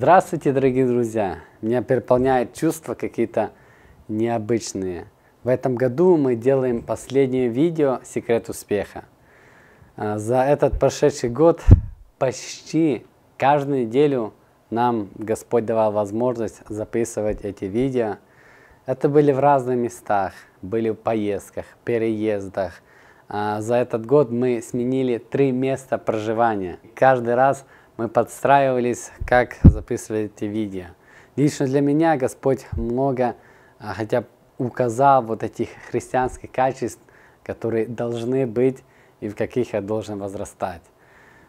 Здравствуйте, дорогие друзья! Меня переполняет чувства какие-то необычные. В этом году мы делаем последнее видео «Секрет успеха». А, за этот прошедший год почти каждую неделю нам Господь давал возможность записывать эти видео. Это были в разных местах, были в поездках, переездах. А, за этот год мы сменили три места проживания. Каждый раз – мы подстраивались, как записывать эти видео. Лично для меня Господь много а, хотя указал вот этих христианских качеств, которые должны быть и в каких я должен возрастать.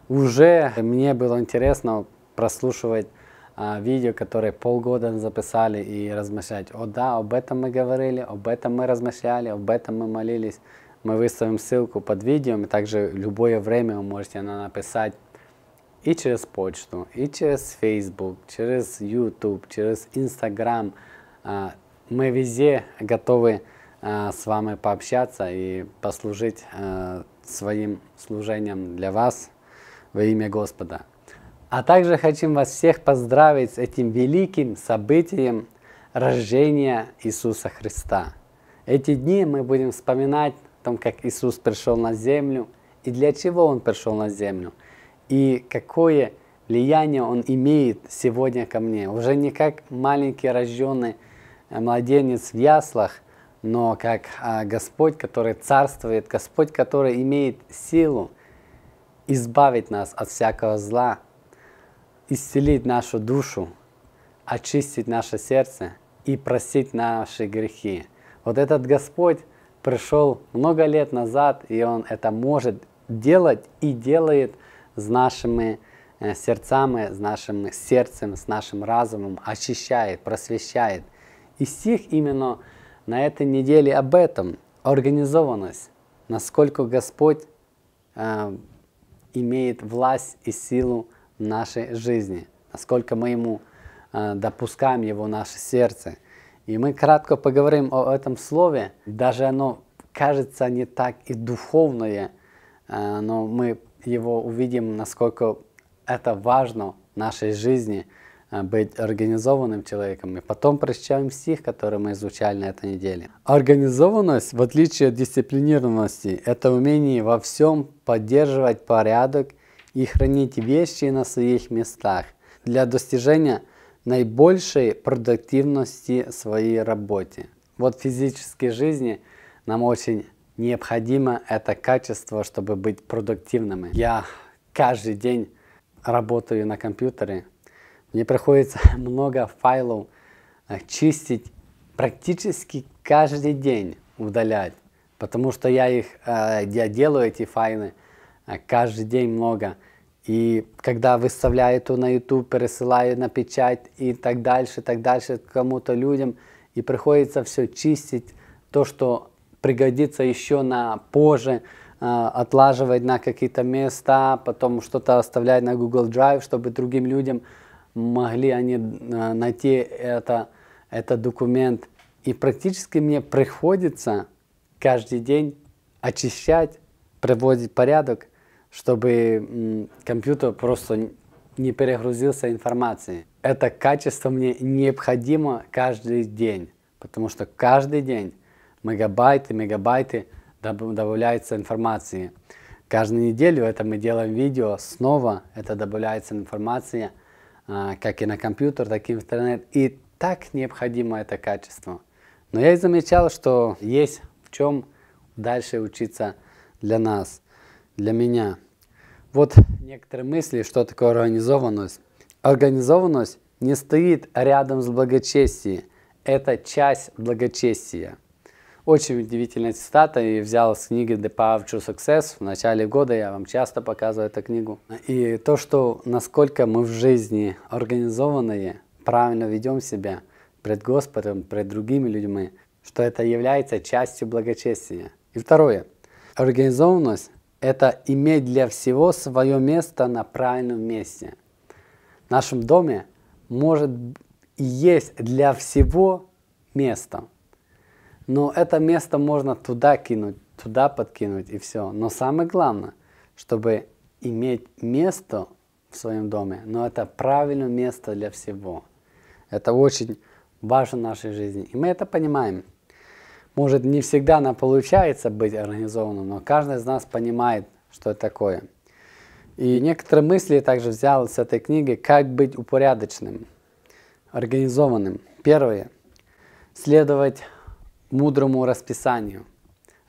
Уже мне было интересно прослушивать а, видео, которые полгода записали и размышлять. О да, об этом мы говорили, об этом мы размышляли, об этом мы молились. Мы выставим ссылку под видео, и также любое время вы можете написать и через почту, и через Facebook, через YouTube, через Instagram. А, мы везде готовы а, с вами пообщаться и послужить а, своим служением для вас во имя Господа. А также хотим вас всех поздравить с этим великим событием рождения Иисуса Христа. Эти дни мы будем вспоминать о том, как Иисус пришел на землю и для чего Он пришел на землю – и какое влияние он имеет сегодня ко мне. Уже не как маленький рожденный э, младенец в яслах, но как а, Господь, который царствует, Господь, который имеет силу избавить нас от всякого зла, исцелить нашу душу, очистить наше сердце и простить наши грехи. Вот этот Господь пришел много лет назад, и Он это может делать и делает – з нашими э, сердцами, з нашим сердцем, с нашим разумом, очищает, просвещает. И стих именно на этой неделе об этом, организованность, насколько Господь э, имеет власть и силу в нашей жизни, насколько мы Ему э, допускаем Его в наше сердце. И мы кратко поговорим о этом слове, даже оно кажется не так и духовное, э, но мы его увидим, насколько это важно в нашей жизни э, быть организованным человеком. И потом прочитаем стих, который мы изучали на этой неделе. Организованность, в отличие от дисциплинированности, это умение во всем поддерживать порядок и хранить вещи на своих местах для достижения наибольшей продуктивности в своей работе. Вот в физической жизни нам очень необходимо это качество, чтобы быть продуктивными. Я каждый день работаю на компьютере. Мне приходится много файлов э, чистить практически каждый день, удалять. Потому что я их, э, я делаю эти файлы э, каждый день много. И когда выставляю это на YouTube, пересылаю на печать и так дальше, так дальше кому-то людям, и приходится все чистить, то, что пригодится еще на позже, а, отлаживать на какие-то места, потом что-то оставлять на Google Drive, чтобы другим людям могли они а, найти это, этот документ. И практически мне приходится каждый день очищать, приводить порядок, чтобы компьютер просто не перегрузился информацией. Это качество мне необходимо каждый день, потому что каждый день мегабайты, мегабайты добавляется информации. Каждую неделю это мы делаем видео, снова это добавляется информация, а, как и на компьютер, так и в интернет. И так необходимо это качество. Но я и замечал, что есть в чем дальше учиться для нас, для меня. Вот некоторые мысли, что такое организованность. Организованность не стоит рядом с благочестием. Это часть благочестия. Очень удивительная цитата, и взял с книги The Power to Success. В начале года я вам часто показываю эту книгу. И то, что насколько мы в жизни организованные, правильно ведем себя пред Господом, пред другими людьми, что это является частью благочестия. И второе. Организованность – это иметь для всего свое место на правильном месте. В нашем доме может и есть для всего место – но это место можно туда кинуть, туда подкинуть и все. Но самое главное, чтобы иметь место в своем доме, но это правильное место для всего. Это очень важно в нашей жизни. И мы это понимаем. Может, не всегда нам получается быть организованным, но каждый из нас понимает, что это такое. И некоторые мысли я также взял с этой книги, как быть упорядоченным, организованным. Первое. Следовать мудрому расписанию.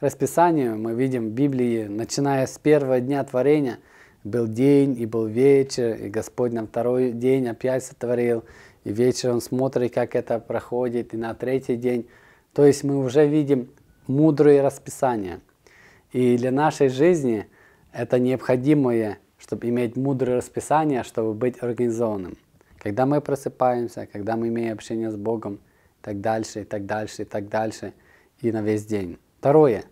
Расписанию мы видим в Библии, начиная с первого дня творения, был день и был вечер, и Господь на второй день опять сотворил, и вечером смотрит, как это проходит, и на третий день. То есть мы уже видим мудрые расписания. И для нашей жизни это необходимое, чтобы иметь мудрое расписание, чтобы быть организованным. Когда мы просыпаемся, когда мы имеем общение с Богом, так дальше, и так дальше, и так дальше, и на весь день. Второе.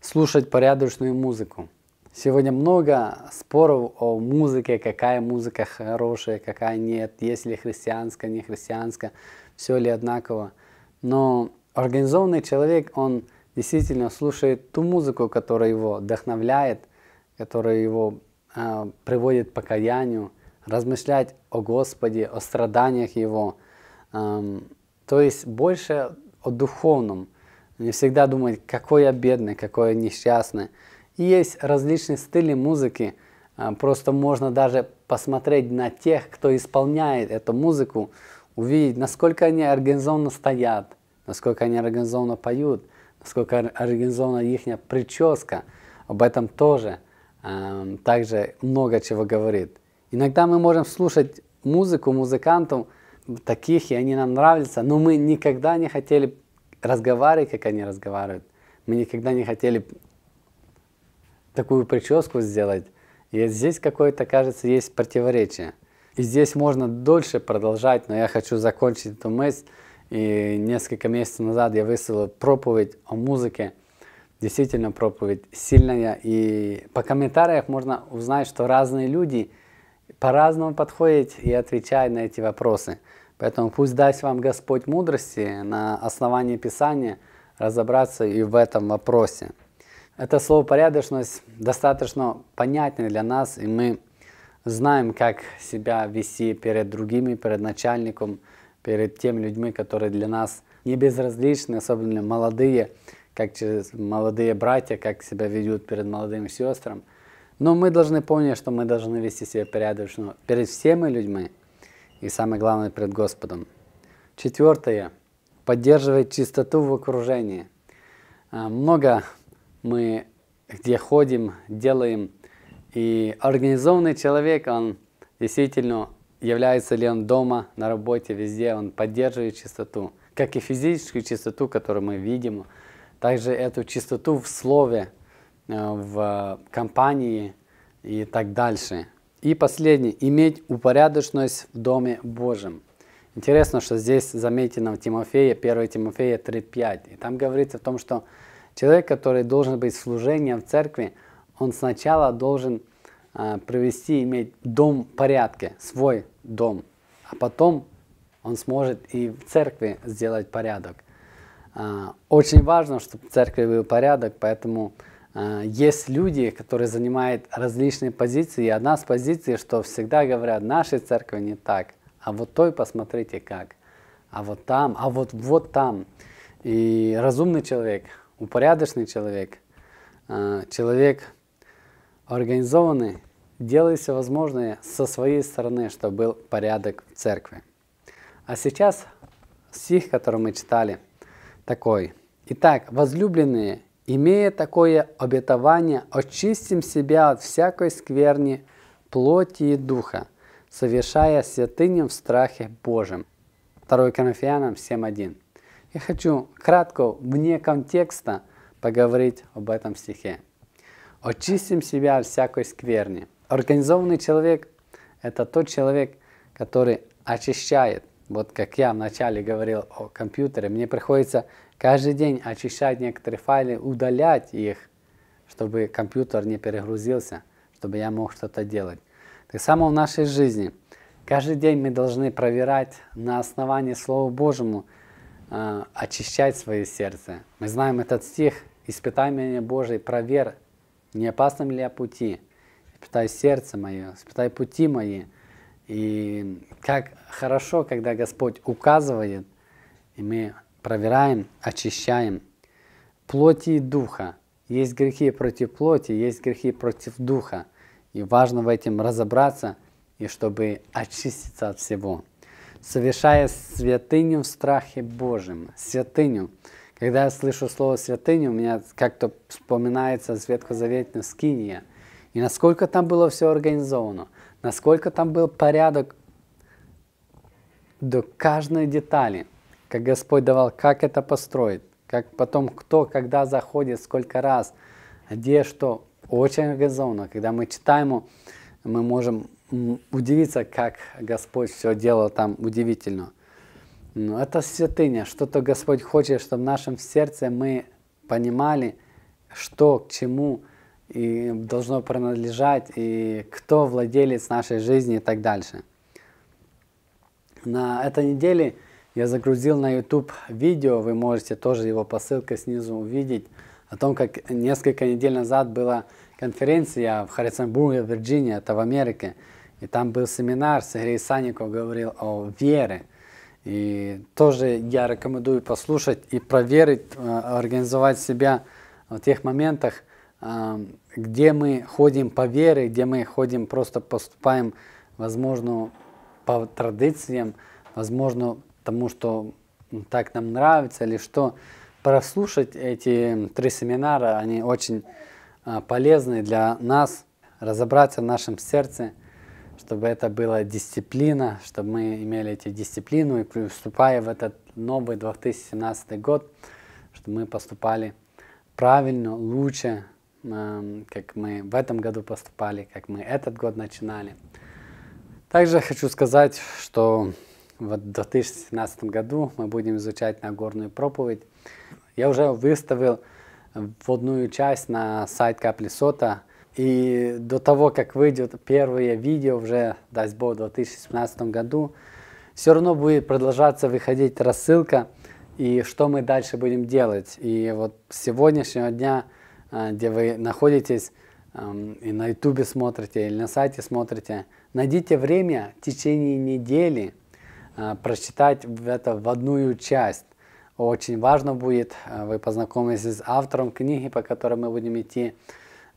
Слушать порядочную музыку. Сегодня много споров о музыке, какая музыка хорошая, какая нет, есть ли христианская, не христианская, все ли одинаково. Но организованный человек, он действительно слушает ту музыку, которая его вдохновляет, которая его э, приводит к покаянию, размышлять о Господе, о страданиях Его. Э, то есть больше о духовном. Не всегда думать, какой я бедный, какой я несчастный. И есть различные стили музыки. Просто можно даже посмотреть на тех, кто исполняет эту музыку, увидеть, насколько они организованно стоят, насколько они организованно поют, насколько организована их прическа. Об этом тоже э, также много чего говорит. Иногда мы можем слушать музыку музыкантов таких, и они нам нравятся, но мы никогда не хотели разговаривать, как они разговаривают. Мы никогда не хотели такую прическу сделать. И здесь какое-то, кажется, есть противоречие. И здесь можно дольше продолжать, но я хочу закончить эту мысль. И несколько месяцев назад я выслал проповедь о музыке. Действительно проповедь сильная. И по комментариям можно узнать, что разные люди по-разному подходят и отвечают на эти вопросы. Поэтому пусть даст вам Господь мудрости на основании Писания разобраться и в этом вопросе. Это слово порядочность достаточно понятное для нас, и мы знаем, как себя вести перед другими, перед начальником, перед теми людьми, которые для нас не безразличны, особенно молодые, как через молодые братья, как себя ведут перед молодыми сестрами. Но мы должны помнить, что мы должны вести себя порядочно перед всеми людьми и самое главное перед Господом. Четвертое. Поддерживать чистоту в окружении. А, много мы где ходим, делаем. И организованный человек, он действительно является ли он дома, на работе, везде, он поддерживает чистоту. Как и физическую чистоту, которую мы видим, также эту чистоту в слове, в компании и так дальше. И последний, иметь упорядоченность в Доме Божьем. Интересно, что здесь заметено в Тимофея, 1 Тимофея 3.5. И там говорится о том, что Человек, который должен быть служением в церкви, он сначала должен э, провести, иметь дом порядке, свой дом, а потом он сможет и в церкви сделать порядок. Э, очень важно, чтобы в церкви был порядок, поэтому э, есть люди, которые занимают различные позиции, и одна из позиций, что всегда говорят, нашей церкви не так, а вот той посмотрите как, а вот там, а вот, вот там. И разумный человек, упорядоченный человек, а, человек организованный, делает все возможное со своей стороны, чтобы был порядок в церкви. А сейчас стих, который мы читали, такой. Итак, возлюбленные, имея такое обетование, очистим себя от всякой скверни плоти и духа, совершая святыню в страхе Божьем. 2 Коринфянам 7.1. Я хочу кратко, вне контекста, поговорить об этом стихе. Очистим себя от всякой скверни. Организованный человек – это тот человек, который очищает. Вот как я вначале говорил о компьютере, мне приходится каждый день очищать некоторые файлы, удалять их, чтобы компьютер не перегрузился, чтобы я мог что-то делать. Так само в нашей жизни. Каждый день мы должны проверять на основании Слова Божьему, э, очищать свое сердце. Мы знаем этот стих, испытай меня, Божий, проверь, не опасным ли я пути. испытай сердце мое, испытай пути мои. И как хорошо, когда Господь указывает, и мы проверяем, очищаем плоти и духа. Есть грехи против плоти, есть грехи против духа. И важно в этом разобраться, и чтобы очиститься от всего. Совершая святыню в страхе Божьем, святыню. Когда я слышу слово святыню, у меня как-то вспоминается ветхозаветная скиния. И насколько там было все организовано, насколько там был порядок до каждой детали, как Господь давал, как это построить, как потом кто, когда заходит, сколько раз, где что. Очень организовано. Когда мы читаем, мы можем удивиться, как Господь все делал там удивительно. Но это святыня, что-то Господь хочет, чтобы в нашем сердце мы понимали, что к чему и должно принадлежать, и кто владелец нашей жизни и так дальше. На этой неделе я загрузил на YouTube видео, вы можете тоже его по ссылке снизу увидеть, о том, как несколько недель назад была конференция в Харрисонбурге, Вирджиния, это в Америке, и там был семинар, Сергей Санников говорил о вере. И тоже я рекомендую послушать и проверить, э, организовать себя в тех моментах, э, где мы ходим по вере, где мы ходим, просто поступаем, возможно, по традициям, возможно, тому, что так нам нравится или что. Прослушать эти три семинара, они очень э, полезны для нас, разобраться в нашем сердце – чтобы это была дисциплина, чтобы мы имели эти дисциплину и приступая в этот новый 2017 год, чтобы мы поступали правильно, лучше, эм, как мы в этом году поступали, как мы этот год начинали. Также хочу сказать, что в 2017 году мы будем изучать Нагорную проповедь. Я уже выставил вводную часть на сайт Капли Сота – и до того, как выйдет первое видео, уже, даст Бог, в 2017 году, все равно будет продолжаться выходить рассылка, и что мы дальше будем делать. И вот с сегодняшнего дня, а, где вы находитесь, и на ютубе смотрите, или на сайте смотрите, найдите время в течение недели прочитать это в одну часть. Очень важно будет, а, вы познакомитесь с автором книги, по которой мы будем идти,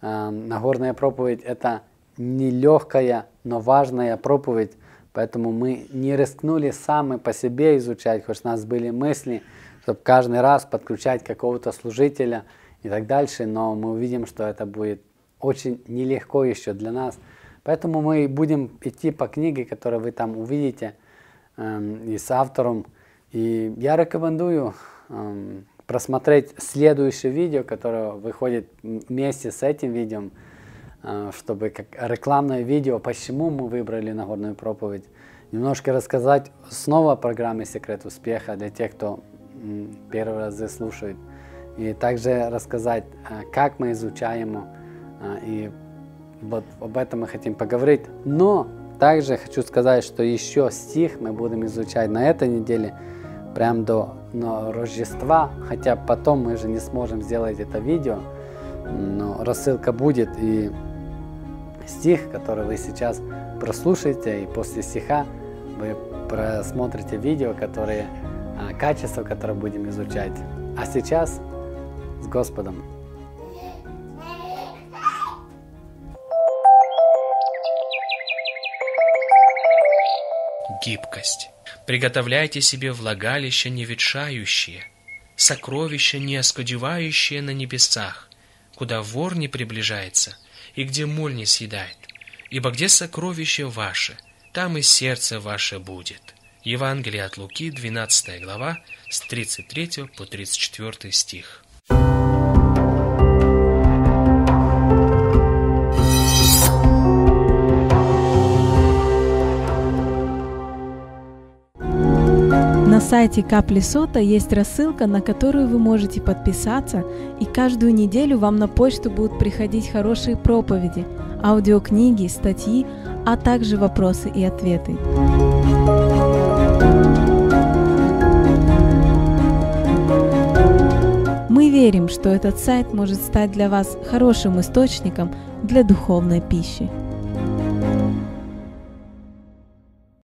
Нагорная проповедь – это нелегкая, но важная проповедь, поэтому мы не рискнули сами по себе изучать, хоть у нас были мысли, чтобы каждый раз подключать какого-то служителя и так дальше, но мы увидим, что это будет очень нелегко еще для нас. Поэтому мы будем идти по книге, которую вы там увидите, и с автором. И я рекомендую эм, просмотреть следующее видео, которое выходит вместе с этим видео, а, чтобы как рекламное видео, почему мы выбрали Нагорную проповедь, немножко рассказать снова о программе «Секрет успеха» для тех, кто первый раз слушает, и также рассказать, а, как мы изучаем а, и вот об этом мы хотим поговорить. Но также хочу сказать, что еще стих мы будем изучать на этой неделе, прям до но Рождества, хотя потом мы же не сможем сделать это видео, но рассылка будет и стих, который вы сейчас прослушаете, и после стиха вы просмотрите видео, которые, а, качество, которое будем изучать. А сейчас с Господом. Гибкость. Приготовляйте себе влагалище неветшающие, сокровища не оскудевающие на небесах, куда вор не приближается и где моль не съедает. Ибо где сокровище ваше, там и сердце ваше будет. Евангелие от Луки, 12 глава, с 33 по 34 стих. Сайте Капли Сота есть рассылка, на которую вы можете подписаться, и каждую неделю вам на почту будут приходить хорошие проповеди, аудиокниги, статьи, а также вопросы и ответы. Мы верим, что этот сайт может стать для вас хорошим источником для духовной пищи.